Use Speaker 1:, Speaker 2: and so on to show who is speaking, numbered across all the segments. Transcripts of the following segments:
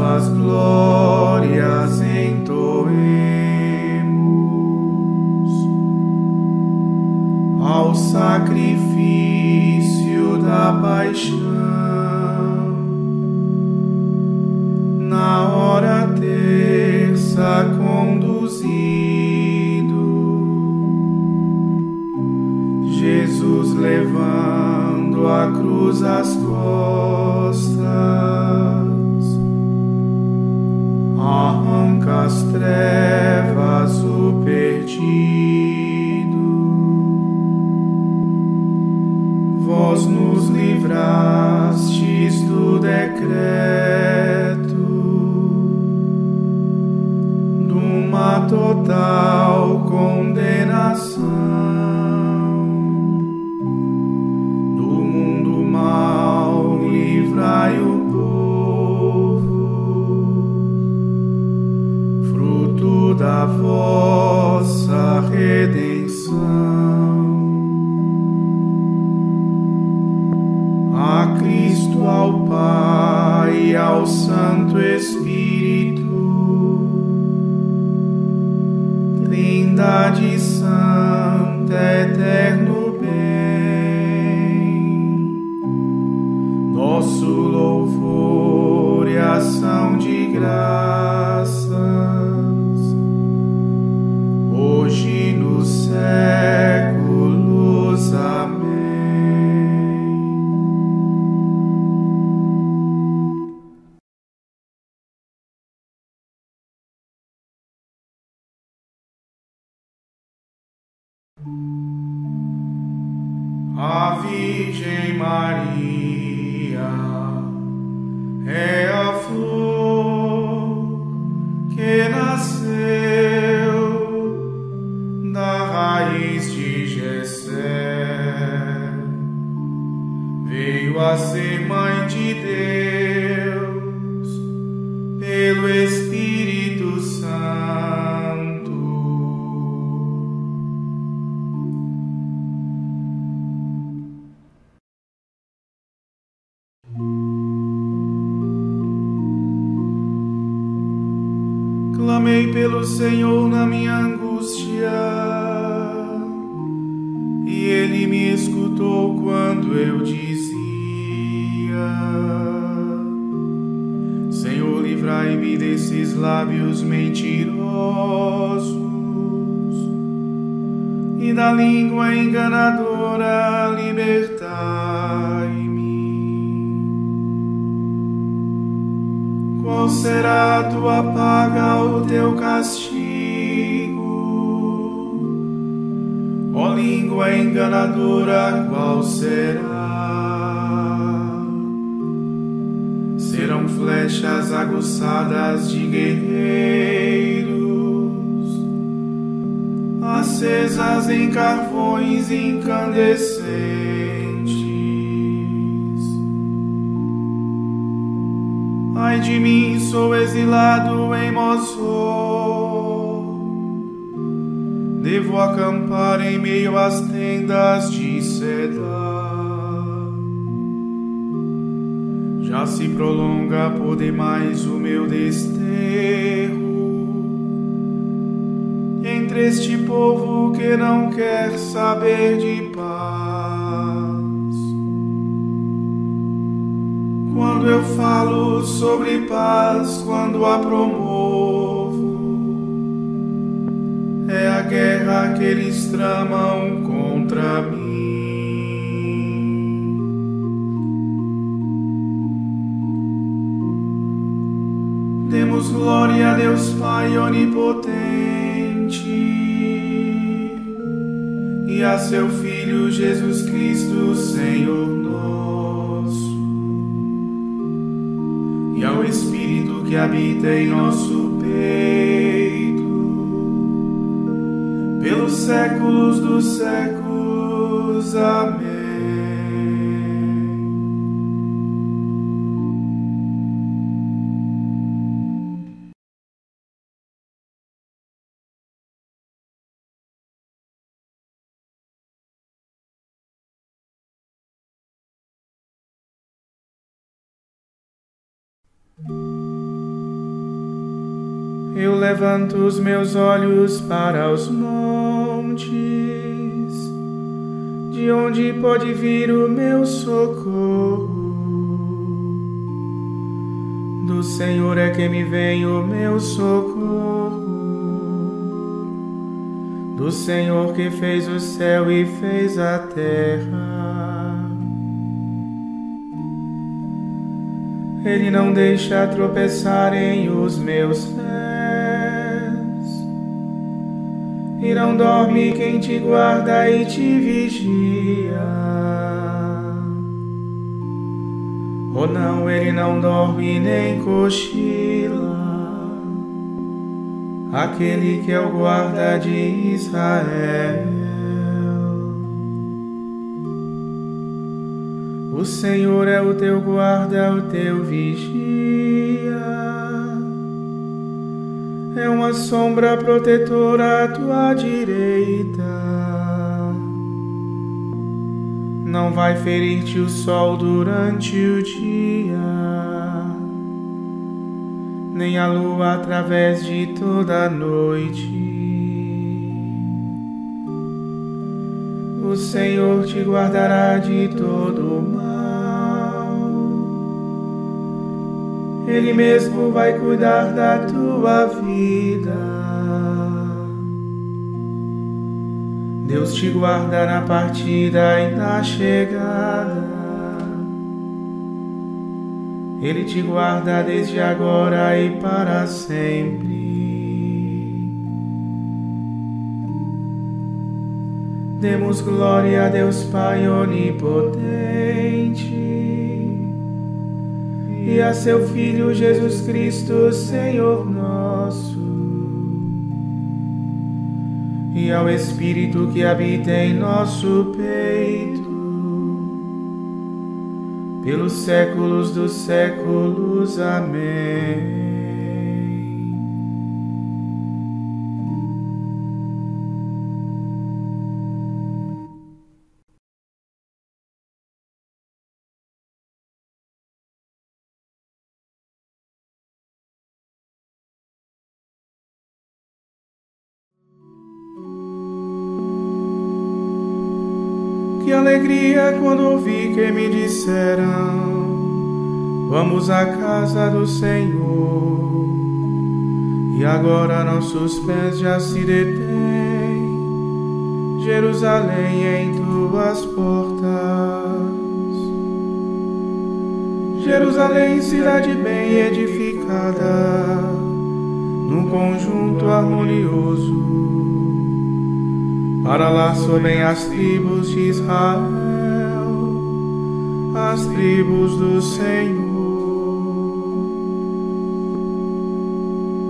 Speaker 1: Cristo as glórias entoemos. ao sacrifício da paixão. Na hora terça conduzido, Jesus levando a cruz às costas, de Jessé, veio a ser mãe de Deus pelo Espírito Santo. Clamei pelo Senhor na minha angústia, Ele me escutou quando eu dizia: Senhor, livrai-me desses lábios mentirosos e da língua enganadora, libertai-me. Qual será a tua paga, o teu castigo? Ó língua enganadora, qual será? Serão flechas aguçadas de guerreiros, acesas em carvões incandescentes. Ai de mim, sou exilado em Mosor. Devo acampar em meio às tendas de seda. Já se prolonga por demais o meu desterro entre este povo que não quer saber de paz. Quando eu falo sobre paz, quando a promovo, é a guerra que eles tramam contra mim. Demos glória a Deus Pai onipotente e a seu Filho Jesus Cristo, Senhor nosso, e ao Espírito que habita em nosso peito, pelos séculos dos séculos. Amém. Levanto os meus olhos para os montes, de onde pode vir o meu socorro. Do Senhor é que me vem o meu socorro, do Senhor que fez o céu e fez a terra. Ele não deixa tropeçarem os meus pés. E não dorme quem te guarda e te vigia. Ou não, ele não dorme nem cochila. Aquele que é o guarda de Israel. O Senhor é o teu guarda, o teu vigia. É uma sombra protetora à tua direita. Não vai ferir-te o sol durante o dia, nem a lua através de toda a noite. o Senhor te guardará de todo mal. Ele mesmo vai cuidar da tua vida. Deus te guarda na partida e na chegada. Ele te guarda desde agora e para sempre. Demos glória a Deus Pai onipotente e a seu Filho Jesus Cristo, Senhor nosso, e ao Espírito que habita em nosso peito, pelos séculos dos séculos. Amém. Que alegria quando ouvi que me disseram: Vamos à casa do Senhor. E agora nossos pés já se detêm, Jerusalém em tuas portas. Jerusalém, cidade bem edificada, num conjunto harmonioso para lá sobem as tribos de Israel, as tribos do Senhor.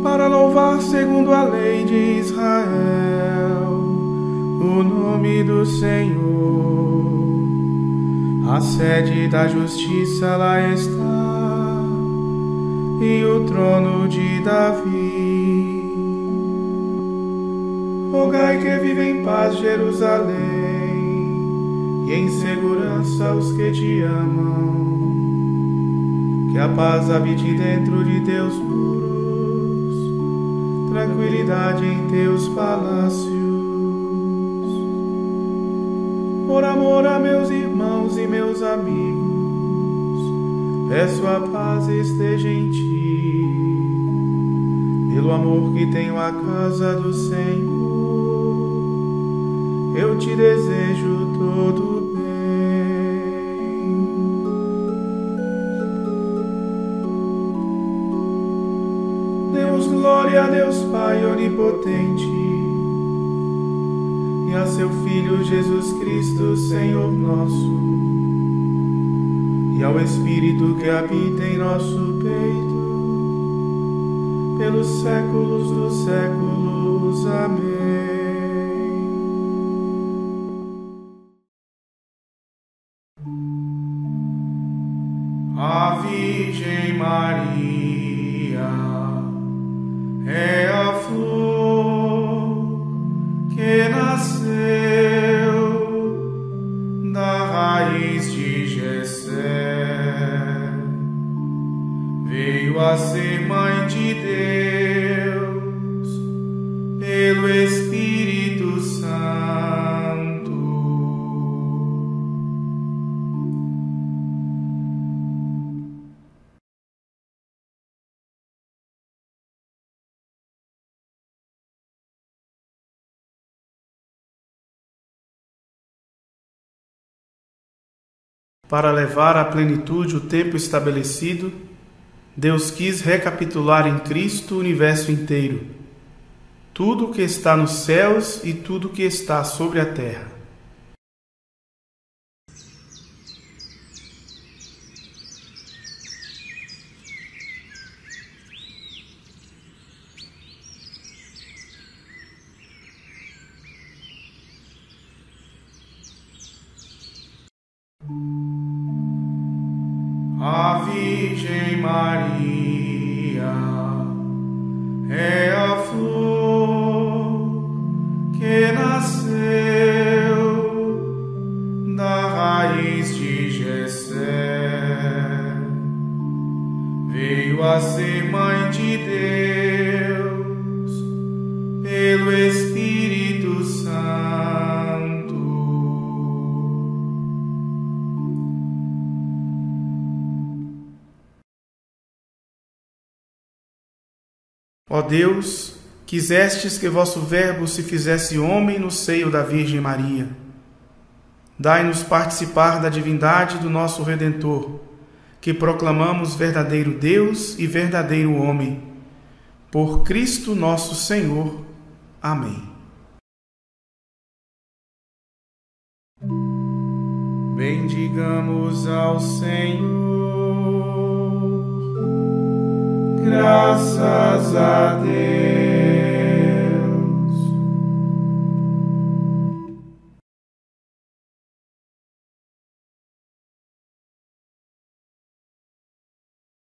Speaker 1: Para louvar segundo a lei de Israel, o nome do Senhor. A sede da justiça lá está, e o trono de Davi Rogai que vive em paz Jerusalém e em segurança os que te amam. Que a paz habite dentro de teus muros, tranquilidade em teus palácios. Por amor a meus irmãos e meus amigos, Peço a paz esteja em ti, pelo amor que tenho à casa do Senhor, eu te desejo todo bem. Demos glória a Deus Pai onipotente e a seu Filho Jesus Cristo, Senhor nosso e ao Espírito que habita em nosso peito, pelos séculos dos séculos. Amém. A Virgem Maria é a flor que nasceu da raiz de Jessé. Veio a ser Para levar à plenitude o tempo estabelecido, Deus quis recapitular em Cristo o universo inteiro, tudo o que está nos céus e tudo o que está sobre a terra. A Virgem Ó Deus, quisestes que vosso Verbo se fizesse homem no seio da Virgem Maria. Dai-nos participar da divindade do nosso Redentor, que proclamamos verdadeiro Deus e verdadeiro homem. Por Cristo nosso Senhor. Amém. Bendigamos ao Senhor. Graças a Deus.